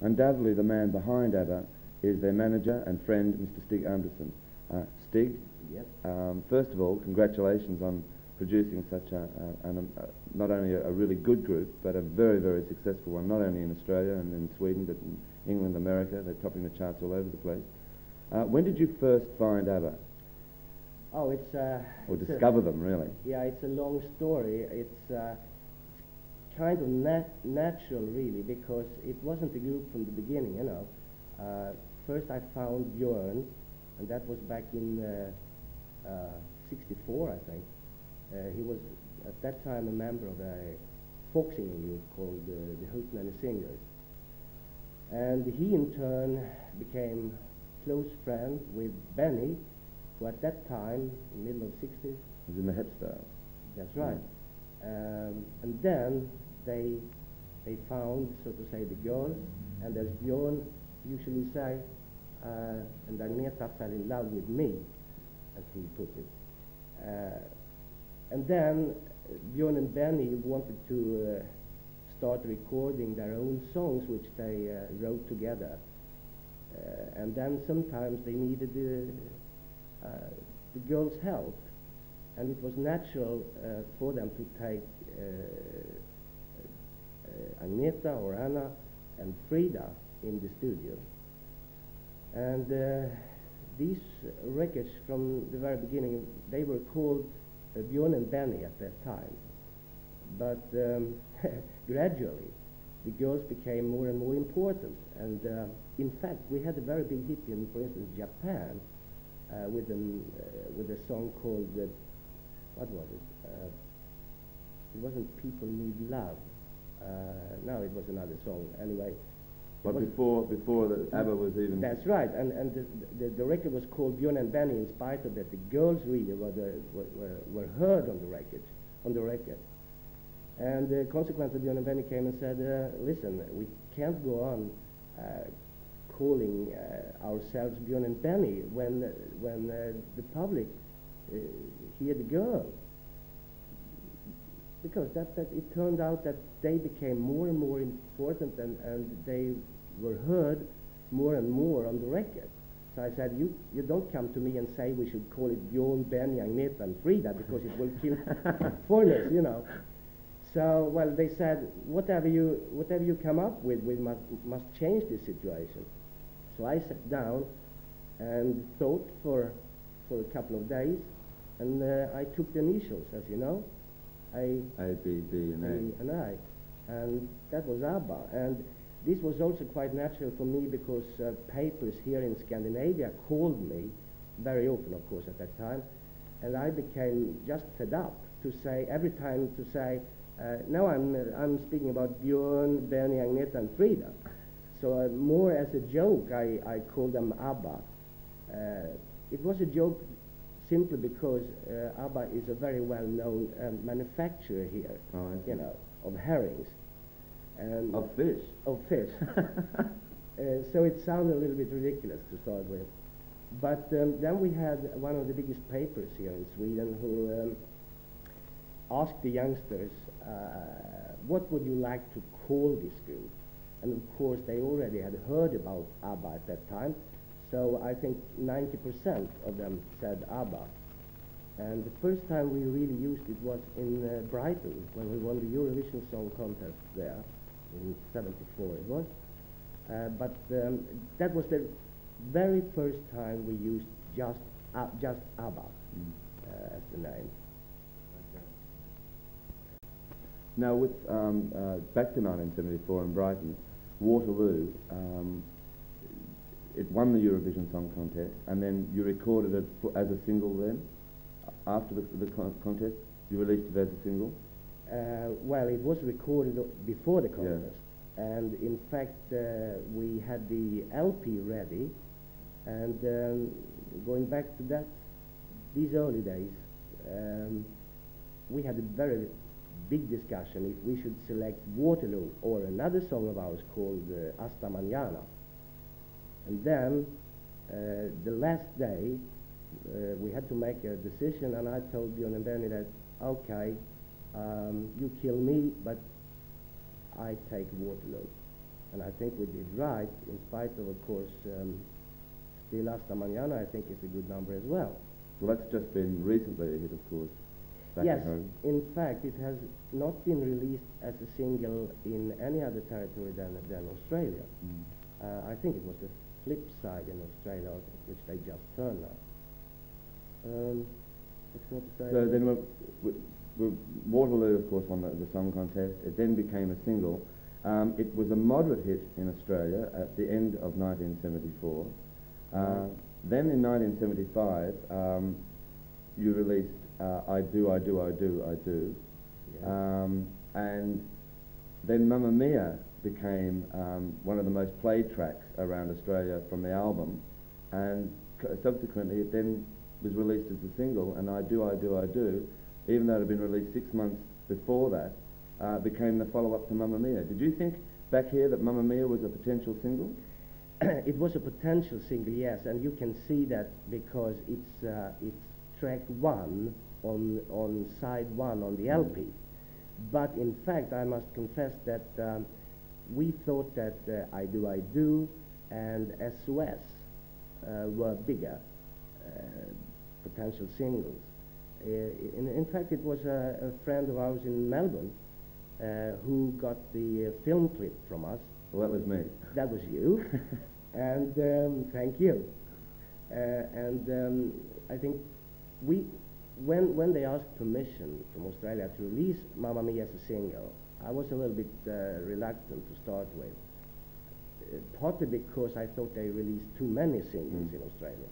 Undoubtedly, the man behind ABBA is their manager and friend, Mr. Stig Anderson. Uh, Stig, Yes. um, first of all, congratulations on producing such a, a, an, a not only a, a really good group, but a very, very successful one, not only in Australia and in Sweden, but in England, America. They're topping the charts all over the place. Uh, when did you first find ABBA, Oh, it's uh, or it's discover them, really? yeah, it's a long story. It's uh, kind of nat- natural, really, because it wasn't a group from the beginning. You know, uh, first I found Björn, and that was back in uh, uh, '64, I think. Uh, he was at that time a member of a folk singing group called the Hootenanny Singers, and he in turn became close friend with Benny, who at that time, in the middle of '60s, It was in the Hep Stars. that's right. Um, and then they they found, so to say, the girls, and as Björn usually say, uh, and Agneta fell in love with me, as he put it. Uh, and then Björn and Benny wanted to uh, start recording their own songs, which they uh, wrote together. Uh, and then sometimes they needed the girls' help and it was natural uh, for them to take uh, Agneta or Anna and Frida in the studio. And uh, these records from the very beginning, they were called uh, Björn and Benny at that time. But um, gradually, the girls became more and more important. And uh, in fact, we had a very big hit in, for instance, Japan uh, with, an, uh, with a song called uh, what was it? Uh, it wasn't People Need Love. Uh, no, it was another song. Anyway. But before, before the ABBA was even... That's right, and, and the, the, the record was called Björn and Benny in spite of that the girls really were, the, were, were, heard on the record, on the record. And uh, consequently, Björn and Benny came and said, uh, listen, we can't go on uh, calling uh, ourselves Björn and Benny when, when uh, the public uh, hear the girl. Because that, that it turned out that they became more and more important and, and they were heard more and more on the record. So I said, you, you don't come to me and say we should call it Bjorn, Benny, Agneta and Frida because it will kill foreigners, you know. So, well, they said, whatever you, whatever you come up with, we must, must change this situation. So I sat down and thought for, for a couple of days, and uh, I took the initials, as you know. I, A, B, D, and A. And I, and that was ABBA. And this was also quite natural for me because uh, papers here in Scandinavia called me very often, of course, at that time, and I became just fed up to say every time to say, uh, now I'm uh, I'm speaking about Björn, Benny, Agneta, and Frida. So uh, more as a joke, I, I called them ABBA. Uh, it was a joke simply because uh, ABBA is a very well-known um, manufacturer here, Oh, you know, of herrings and Of fish. of fish. uh, so it sounded a little bit ridiculous to start with. But um, then we had one of the biggest papers here in Sweden who um, asked the youngsters, uh, what would you like to call this group? And of course, they already had heard about ABBA at that time. So I think 90% of them said ABBA. And the first time we really used it was in uh, Brighton when we won the Eurovision Song Contest there in 74 it was. Uh, but um, that was the very first time we used just, uh, just ABBA Mm. uh, as the name. Now, with um, uh, back to 1974 in Brighton, Waterloo, um, it won the Eurovision Song Contest, and then you recorded it as a single. Then, after the, the con- contest, you released it as a single. Uh, well, it was recorded before the Yeah. contest, and in fact, uh, we had the LP ready. And um, going back to that, these early days, um, we had a very big discussion if we should select Waterloo or another song of ours called uh, Hasta Mañana. And then, uh, the last day, uh, we had to make a decision, and I told Björn and Benny that, okay, um, you kill me, but I take Waterloo. and I think we did right, in spite of, of course, um, Still Hasta Mañana, I think is a good number as well. Well, that's just been recently a hit, of course, yes, in fact, it has not been released as a single in any other territory than, than Australia. Mm. Uh, I think it was the flip side in Australia, which they just turned now. Um, what's more to say? So then we're, we- we're, Waterloo, of course, won the, the song contest. It then became a single. Um, it was a moderate hit in Australia at the end of 1974. Uh, then in 1975, um, you released uh, I Do, I Do, I Do, I Do. Yeah. Um, and then Mamma Mia became um, one of the most played tracks around Australia from the album, and subsequently it then was released as a single, and I Do, I Do, I Do, even though it had been released six months before that, uh, became the follow-up to Mamma Mia. Did you think back here that Mamma Mia was a potential single? it was a potential single, yes, and you can see that because it's uh, it's track one on on side one on the LP. But in fact, I must confess that um, we thought that uh, I Do I Do and SOS uh, were bigger uh, potential singles. Uh, in, in fact, it was a, a friend of ours in Melbourne uh, who got the uh, film clip from us Well, that was me. that was you, and um, thank you. Uh, and um, I think we, when when they asked permission from Australia to release Mamma Mia as a single, I was a little bit uh, reluctant to start with. Uh, partly because I thought they released too many singles Mm. in Australia.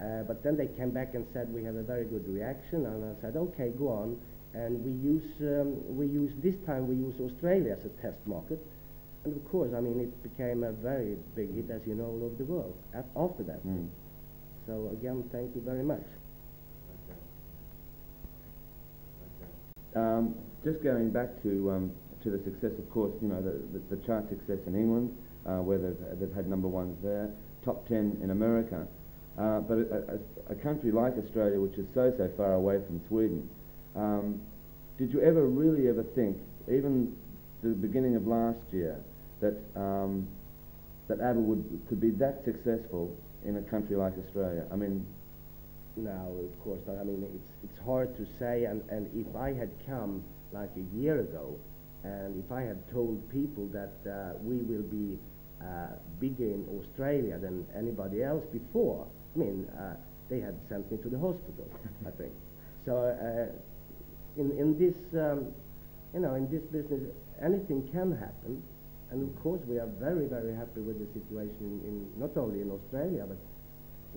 Uh, but then they came back and said we have a very good reaction, and I said okay, go on. And we use um, we use this time we use Australia as a test market, and of course, I mean, it became a very big hit, as you know, all over the world af- after that. Mm. So again, thank you very much. Um, just going back to um, to the success, of course, you know the, the, the chart success in England, uh, where they've, they've had number ones there, top ten in America, uh, but a, a, a country like Australia, which is so so far away from Sweden, um, did you ever really ever think, even the beginning of last year, that um, that ABBA would could be that successful in a country like Australia? I mean, Now, of course. I mean, it's it's hard to say. And, and if I had come like a year ago, and if I had told people that uh, we will be uh, bigger in Australia than anybody else before, I mean, uh, they had sent me to the hospital. I think. So, uh, in in this, um, you know, in this business, anything can happen. And of course, we are very, very happy with the situation in, in not only in Australia, but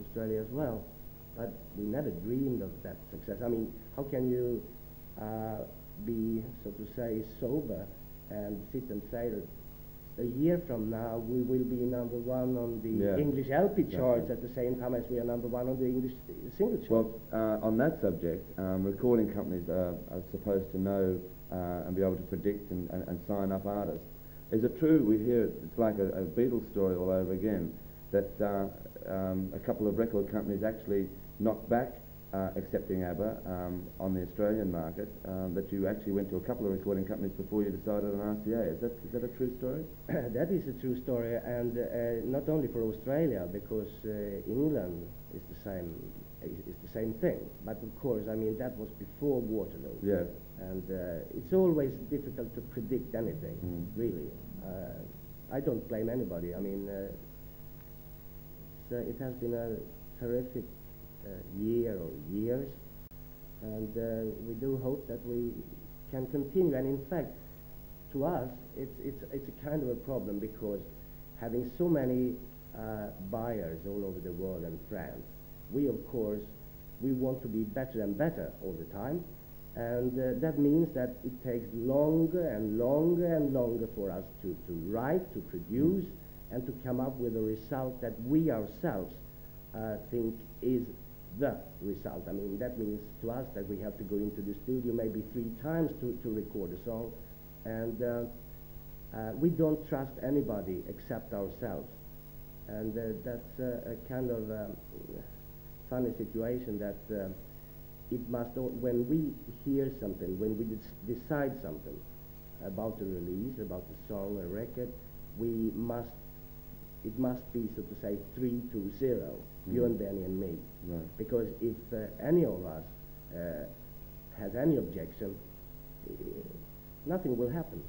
Australia as well. But we never dreamed of that success. I mean, how can you uh, be, so to say, sober and sit and say that a year from now we will be number one on the Yeah, English LP charts exactly. at the same time as we are number one on the English uh, single charts? Well, uh, on that subject, um, recording companies are, are supposed to know uh, and be able to predict and, and, and sign up artists. Is it true, we hear it's like a, a Beatles story all over again, that uh, um, a couple of record companies actually knocked back uh, accepting ABBA um, on the Australian market, um, that you actually went to a couple of recording companies before you decided on RCA. Is that, is that a true story? that is a true story, and uh, not only for Australia, because uh, England is the same is, the same thing. But of course, I mean that was before Waterloo. Yes. and uh, it's always difficult to predict anything, Mm. really. Uh, I don't blame anybody. I mean, uh, it has been a terrific uh, year or years, and uh, we do hope that we can continue. And in fact, to us, it's, it's, it's a kind of a problem because having so many uh, buyers all over the world and France, we of course, we want to be better and better all the time. And uh, that means that it takes longer and longer and longer for us to, to write, to produce, and to come up with a result that we ourselves uh, think is the result. I mean, that means to us that we have to go into the studio maybe three times to, to record a song. And uh, uh, we don't trust anybody except ourselves. And uh, that's a kind of um, funny situation that uh, it must, when we hear something, when we decide something about a release, about a song, a record, we must, it must be, so to say, three to zero, you Mm. and Benny and me. Right. Because if uh, any of us uh, has any objection, uh, nothing will happen.